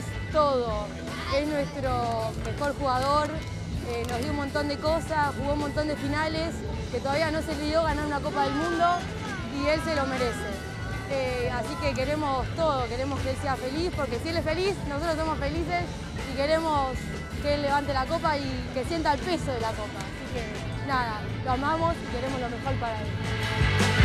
es todo es nuestro mejor jugador, eh, nos dio un montón de cosas, jugó un montón de finales, que todavía no se le dio ganar una Copa del Mundo y él se lo merece. Eh, así que queremos todo, queremos que él sea feliz, porque si él es feliz, nosotros somos felices y queremos que él levante la copa y que sienta el peso de la copa. Así que nada, lo amamos y queremos lo mejor para él.